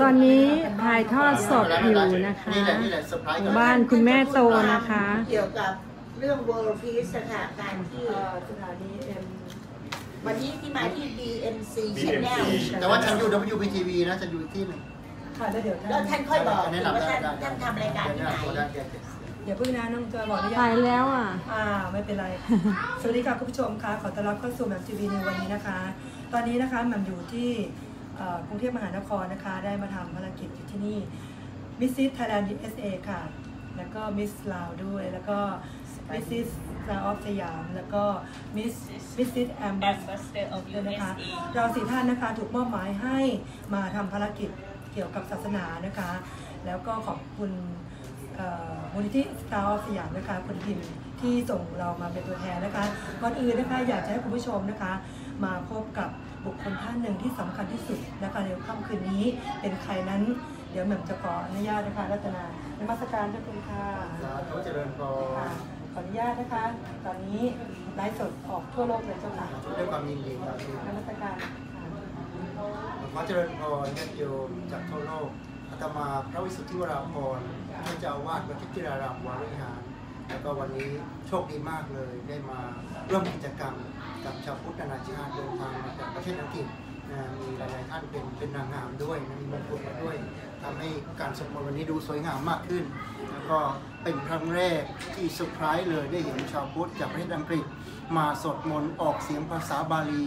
ตอนนี้ถ่ายทอดสดอยู่นะคะนี่แหละนี่แหละเซอร์ไพรส์ก่อนบ้านคุณแม่โตนะคะ เกี่ยวกับเรื่อง World Peace สถานการณ์ที่สถานีเอ็มวันนี้ที่มาที่ BMC Channel แต่ว่าฉันอยู่ WPTV นะฉันอยู่อีกที่หนึ่งค่ะแล้วเดี๋ยวแล้วท่านค่อยบอกนนี้หลัว่าท่านได้ท่านทำรายการที่ไหนได้ได้ได้อย่าเพิ่งนะน้องจอยบอกหรือยัถ่ายแล้วอะ อ่า ไม่เป็นไร สวัสดีค่ะคุณผู้ชมค่ะ ขอต้อนรับเข้าสู่แหม่มทีวีในวันนี้นะคะ ตอนนี้นะคะแหม่มอยู่ที่เอ่อ กรุงเทพมหานครนะคะ ได้มาทำภารกิจอยู่ที่นี่ Mrs. Thailand USA ค่ะ แล้วก็ Miss Lao ด้วย แล้วก็ Mrs. Lao of Siam แล้วก็มิสมิสซิสแอมบัส Ambassador of ด้วยนะคะ USA เราสี่ท่านนะคะถูกมอบหมายให้มาทำภารกิจเกี่ยวกับศาสนานะคะ แล้วก็ขอบคุณเอ่อมูลนิธิสตาร์สยามนะคะคุณพิมพ์ที่ส่งเรามาเป็นตัวแทนนะคะ ก่อนอื่นนะคะอยากจะให้คุณผู้ชมนะคะ มาพบกับบุคคลท่านหนึ่งที่สำคัญที่สุดนะคะในค่ำคืนนี้เป็นใครนั้น เดี๋ยวแหม่มจะขออนุญาตนะคะรัตนานมัสการเจ้าคุณค่ะสาธุเจริญพค่ะรขออนุญาตนะคะ ตอนนี้ไลฟ์สดออกทั่วโลกเลยเจ้าค่ะด้วยความยินดีครับนมัสการค่ะขอเจริญพรญาติโยมจากทั่วโลกอาตมาพระวิสุทธิวราพรท่านเจ้าอาวาสวัดทิพย์จิรารามวรวิหาร แล้วก็วันนี้โชคดีมากเลยได้มาร่วมกิจกรรมกับชาวพุทธนานาชาติเดินทางมาจากประเทศอังกฤษนะมีหลายๆท่านเป็นเป็นนางงามด้วยนะมีมงกุฎมาด้วยทำให้การสวดมนต์วันนี้ดูสวยงามมากขึ้น แล้วก็เป็นครั้งแรกที่เซอร์ไพรส์เลยได้เห็นชาวพุทธจากประเทศอังกฤษ มาสวดมนต์ออกเสียงภาษาบาลี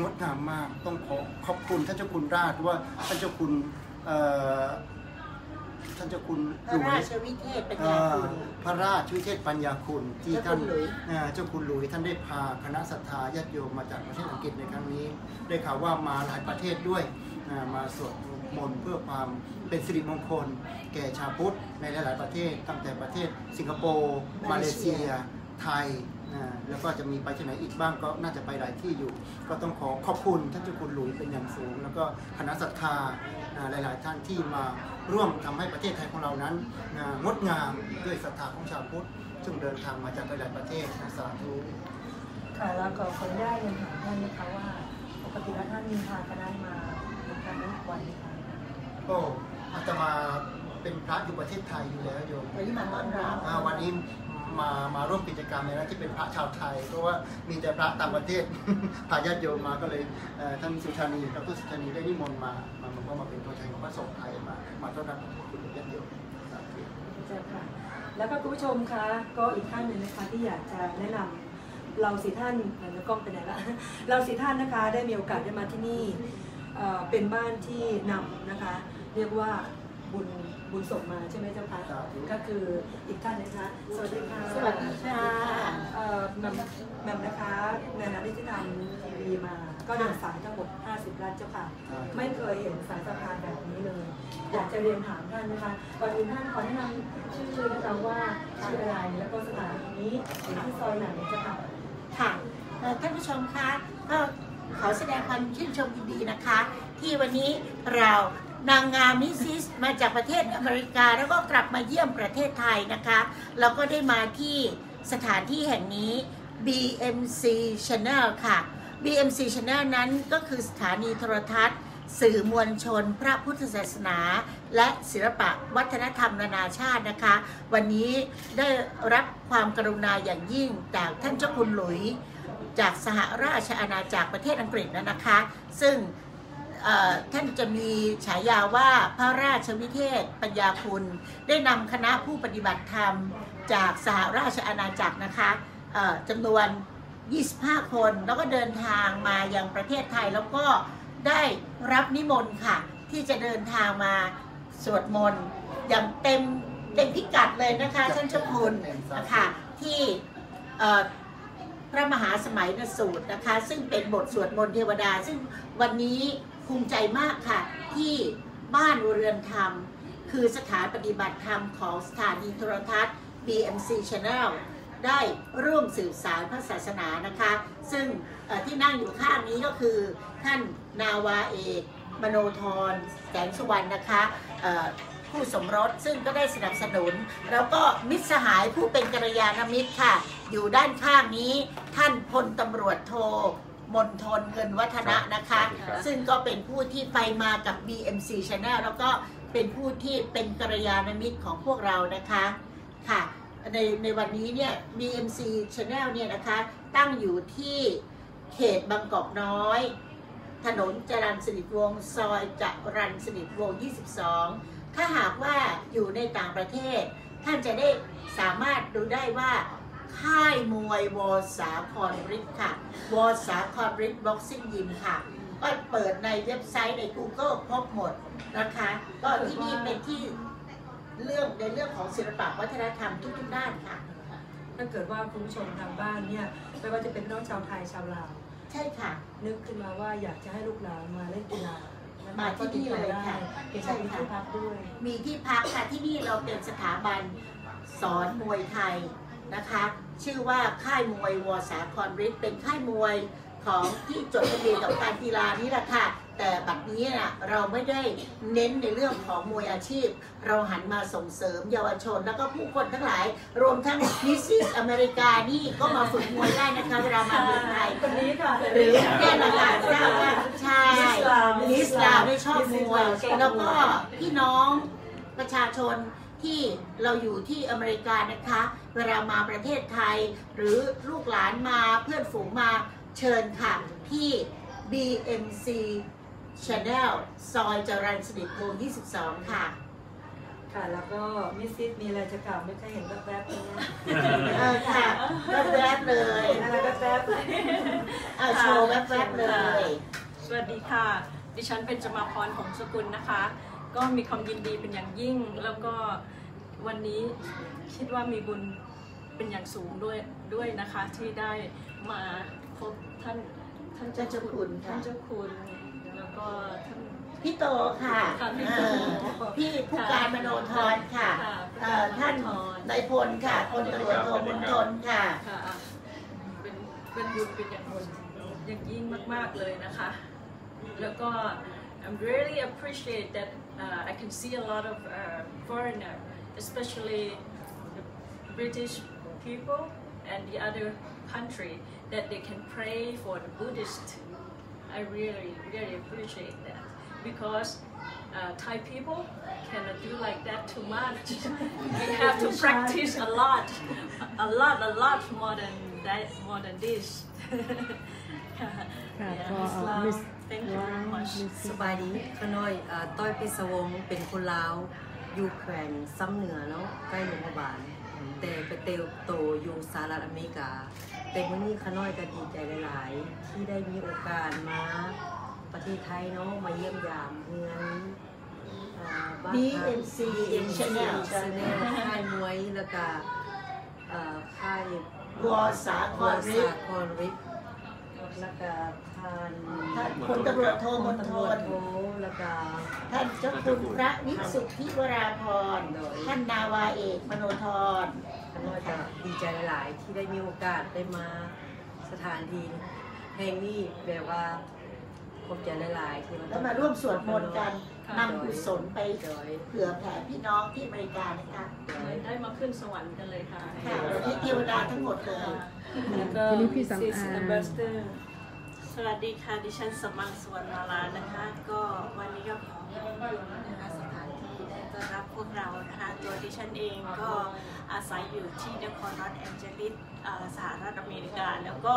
งดงามมาก ต้องขอขอบคุณท่านเจ้าคุณราชว่าท่านเจ้าคุณ ท่านเจ้าคุณพหระลวรายชวิเทศปัญเอ่ญาอคุณพระราชวิเทศปัญญาคุณที่ท่านเจ้าคุณหลุย เอ่อเจ้าคุณหลุยท่านได้พาคณะศรัทธาญาติโยมมาจากประเทศอังกฤษในครั้งนี้ ได้ข่าวว่ามาหลายประเทศด้วยอ่ามาสวดมนต์เพื่อความเป็นสิริมงคล แก่ชาวพุทธในหลาย ๆ ประเทศตั้งแต่ประเทศสิงคโปร์มาเลเซีย ไทยอ่า แล้วก็จะมีไปที่ไหนอีกบ้างก็น่าจะไปหลายที่อยู่ ก็ต้องขอขอบคุณท่านเจ้าคุณหลุยเป็นอย่างสูง แล้วก็คณะศรัทธาอ่าหลาย ๆ ท่านที่มาร่วมทำให้ประเทศไทยของเรานั้นอ่างดงามด้วยศรัทธาของชาวพุทธซึ่งเดินทางมาจากหลาย ๆ ประเทศนะสาธุค่ะแล้วก็ขออนุญาตเรียนถามท่านนะคะว่าปกติแล้วท่านมีพาคณะมาในการนี้วันไหมคะโอ้อาตมาเป็นพระอยู่ประเทศไทยอยู่แล้วโยมวันนี้มาต้อนรับอ่าวันนี้ มามาร่วมกิจกรรมในนั้นที่เป็นพระชาวไทย เพราะว่ามีแต่พระต่างประเทศพาญาติโยมมาก็เลยเท่านสุชานีดรสุชานีได้นิมนต์มามามันก็มาเป็นตัวแทนของพระสงฆ์ไทยมามาต้อนรับคุณญาติโยมสาธุเจ้าค่ะแล้วก็คุณผู้ชมคะก็อีกท่านหนึ่งนะคะที่อยากจะแนะนำเราสี่ท่านเดี๋ยวกล้องไปไหนละเราสี่ท่านนะคะได้มีโอกาสได้มาที่นี่เอ่อเป็นบ้านที่นำนะคะ เรียกว่าบุญ บุญส่งมาใช่ไหมเจ้าคะก็คืออีกท่านนะคะสวัสดีค่ะสวัสดีค่ะเอ่อแหม่มแหม่มนะคะในฐานะที่ทำทีวีมา ก็เดินสายทั้งหมด 50ล้านเจ้าค่ะ ไม่เคยเห็นสายสะพานแบบนี้เลย อยากจะเรียนถามท่านนะคะก่อนอื่นท่านขอแนะนำชื่อนะคะว่าชื่ออะไรแล้วก็สถานนี้อยู่ที่ซอยไหนเจ้าค่ะค่ะเอ่อท่านผู้ชมคะก็ขอแสดงความชื่นชมยินดีนะคะ ที่วันนี้เรา นางงามมิสซิสมาจากประเทศอเมริกาแล้วก็กลับมาเยี่ยมประเทศไทยนะคะเราก็ได้มาที่สถานที่แห่งนี้ BMC Channel ค่ะ BMC Channel นั้นก็คือสถานีโทรทัศน์ สื่อมวลชน พระพุทธศาสนา และศิลปะวัฒนธรรมนานาชาตินะคะ วันนี้ได้รับความกรุณาอย่างยิ่งจากท่านเจ้าคุณหลุย จากสหราชอาณาจักรประเทศอังกฤษนะคะ ซึ่ง ท่านจะมีฉายาว่าพระราชวิเทศปัญญาคุณ ได้นำคณะผู้ปฏิบัติธรรม จากสหราชอาณาจักรนะคะเอ่อจำนวน 25 คน แล้วก็เดินทางมายังประเทศไทย แล้วก็ได้รับนิมนต์ค่ะ ที่จะเดินทางมาสวดมนต์อย่างเต็มเต็มพิกัดเลยนะคะท่านเจ้าคุณนะคะที่เอ่อพระมหาสมัยนสูตรนะคะ ซึ่งเป็นบทสวดมนต์เทวดา ซึ่งวันนี้ ภูมิใจมากค่ะ ที่บ้านเรือนธรรม คือสถานปฏิบัติธรรมของสถานีโทรทัศน์ BMC Channel ได้ร่วมสื่อสารพระศาสนานะคะ ซึ่งที่นั่งอยู่ข้างนี้ก็คือ ท่านนาวาเอกมโนธรแสงสุวรรณนะคะผู้สมรสซึ่งก็ได้สนับสนุน แล้วก็มิตรสหายผู้เป็นกัลยาณมิตรค่ะ อยู่ด้านข้างนี้ท่านพลตำรวจโท มนทนเงินวัฒนะนะคะครับซึ่งก็เป็นผู้ที่ไปมากับ BMC Channel แล้วก็เป็นผู้ที่เป็นกัลยาณมิตรของพวกเรานะคะค่ะในในวันนี้เนี่ย BMC Channel เนี่ยนะคะตั้งอยู่ที่เขตบางกอกน้อย ถนนจรัญสนิทวงศ์ซอยจจรัญสนิทวงศ์22 ถ้าหากว่าอยู่ในต่างประเทศ ท่านจะได้สามารถดูได้ว่า ค่ายมวยวอสาครริทค่ะ วอสาครริท boxing gym ค่ะก็เปิดในเว็บไซต์ใน Google พบหมดนะคะ ก็ที่นี่เป็นที่เรื่องในเรื่องของศิลปะวัฒนธรรมทุกๆด้านค่ะ ถ้าเกิดว่าคุณผู้ชมทางบ้านเนี่ยไม่ว่าจะเป็นพี่น้องชาวไทยชาวลาว ใช่ค่ะ นึกขึ้นมาว่าอยากจะให้ลูกหลานมาเล่นกีฬามาที่นี่เลยค่ะเห็นใช่มีค่ะที่พักด้วยมีที่พักค่ะที่นี่เราเป็นสถาบันสอนมวยไทย นะคะ ชื่อว่าค่ายมวยวอสาครฤทธิ์เป็นค่ายมวยของที่จดทะเบียนกับการกีฬานี่แหละค่ะ แต่บัดนี้น่ะเราไม่ได้เน้นในเรื่องของมวยอาชีพ เราหันมาส่งเสริมเยาวชน แล้วก็ผู้คนทั้งหลาย รวมทั้งมิสซิสอเมริกานี่ก็มาฝึกมวยได้นะคะเวลามาเมืองไทยคนนี้ค่ะหรือเนี่ยนะคะทราบว่าใช่มิสลาวได้ชอบมวยแล้วก็พี่น้องประชาชน ที่เราอยู่ที่อเมริกานะคะ เวลามาประเทศไทย หรือลูกหลานมาเพื่อนฝูงมาเชิญค่ะ ที่ BMC Channel ซอยจรัญสนิทวงศ์22 ค่ะ ค่ะ แล้วก็มิสซิสมีอะไรจะกล่าวไหม่เคยเห็นแวบๆเนี่ยเออค่ะ แวบๆเลยเห็นอะไรแวบๆเอาโชว์แวบๆเลย สวัสดีค่ะ ดิฉันเป็นจมาพรของสกุลนะคะ ก็มีความยินดีเป็นอย่างยิ่ง แล้วก็วันนี้คิดว่ามีบุญเป็นอย่างสูงด้วยด้วยนะคะที่ได้มาพบท่านท่านเจ้าคุณค่ะท่านเจ้าคุณแล้วก็ท่านพี่โตค่ะค่ะพี่เอ่โตอพี่ผู้การมโนธรค่ะค่ะเอ่อท่านนายพลค่ะพลตำรวจโทมนทนค่ะค่ะเป็นเป็นบุญเป็นอย่างบุญอย่างยิ่งมาก ๆเลยนะคะ แล้วก็ I'm really appreciate that uh, I can see a lot of uh, foreigner, especially the British people and the other country, that they can pray for the Buddhist. I really, really appreciate that because uh, Thai people cannot do like that too much. we have to practice a lot, a lot, a lot more than that, more than this. yeah. Yeah, uh, Thank you ว้า very ว much. มิสสบายดีขน้อยอ่าต้อยเป็นสวงเป็นคนลาวอยู่แขวงซ้ำเหนือเนาะใกล้โรงพยาบาลแต่ไปเติบโตอยู่สหรัฐอเมริกา แต่มื่อนี้ขน้อยก็ดีใจหลาย ๆ ที่ได้มีโอกาสมาประเทศไทยเนาะมาเยี่ยมยามเมืองอ่าบ้านพัก BMC BMC Channel Channel ค่ายมวยแล้วก็เอ่อค่ายวอสาควอรฤทสาธิ์ครฤทธิ์ แล้วก็ท่านท่านพลตำรวจโทมนทตำรวจนโทแล้วก็ท่านเจ้าคุณพระวิสุทธิวราพรณ์ท่านนาวาเอกมโนธรข้าน้อยก็ดีใจหลาย ๆ ที่ได้มีโอกาสได้มาสถานที่แห่งนี้แบบว่าขอบใจหลาย ๆ ที่แล้วมาร่วมสวดมนต์กันค่ะนำกุศลไปโดยเผื่อแผ่พี่น้องที่อเมริกานะคะเหมือนได้มาขึ้นสวรรค์กันเลยค่ะค่ะวันนี้เทวดาทั้งหมดเลยแล้วก็ทีนี้พี่สำอาง Mrs. Ambassador สวัสดีค่ะ ดิฉันสมังสวนนารานะคะ ก็วันนี้ก็ขอขอบคุณนะคะสถานที่ได้ต้อนรับพวกเรานะคะ ตัวดิฉันเองก็อาศัยอยู่ที่นครลอสแอนเจลิสสหรัฐอเมริกา แล้วก็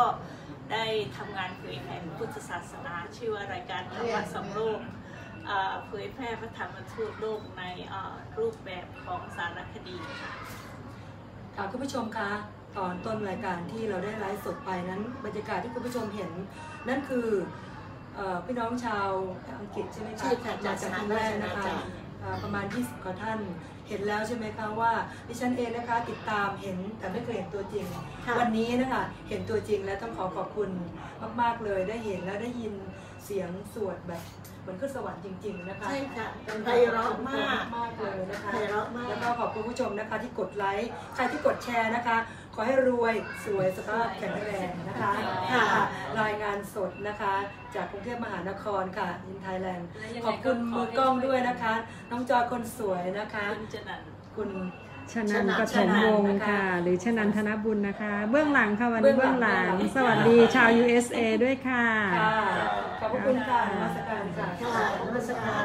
ได้ทำงานเผยแผ่พุทธศาสนา ชื่อว่ารายการธรรมะสามโลกเผยแพร่พระธรรมทูตโลกในรูปแบบของสารคดีค่ะค่ะคุณผู้ชมคะ ตอนต้นรายการที่เราได้ไลฟ์สดไปนั้น บรรยากาศที่คุณผู้ชมเห็น นั่นคือเอ่อพี่น้องชาวอังกฤษใช่ไหมคะใช่ค่ะมาจากอิงแลนด์นะคะจากเอ่อประมาณ 20กว่าท่าน เห็นแล้วใช่ไหมคะว่าดิฉันเองนะคะติดตามเห็นแต่ไม่เคยเห็นตัวจริงค่ะวันนี้นะคะเห็นตัวจริงและต้องขอขอบคุณมาก ๆ เลยได้เห็นและได้ยินเสียงสวดแบบเหมือนขึ้นสวรรค์จริง ๆ นะคะ ใช่ค่ะไพเราะมากมากเลยนะคะไพเราะมากแล้วก็ขอบคุณผู้ชมนะคะที่กดไลค์ใครที่กดแชร์นะคะ ขอให้รวยสวยสุขภาพแข็งแรงนะคะค่ะรายงานสดนะคะ จากกรุงเทพมหานครค่ะอินไทยแลนด์และยังไงขอบคุณก็ขอให้มือกล้องด้วยนะคะ น้องจอยคนสวยนะคะคุณจนันคุณชนันปฐมวงศ์ค่ะ หรือชนันธนบุญนะคะ เบื้องหลังค่ะวันนี้เบื้องหลัง สวัสดีชาว USA ด้วยค่ะค่ะขอบพระคุณค่ะนมัสการค่ะค่ะนมัสการ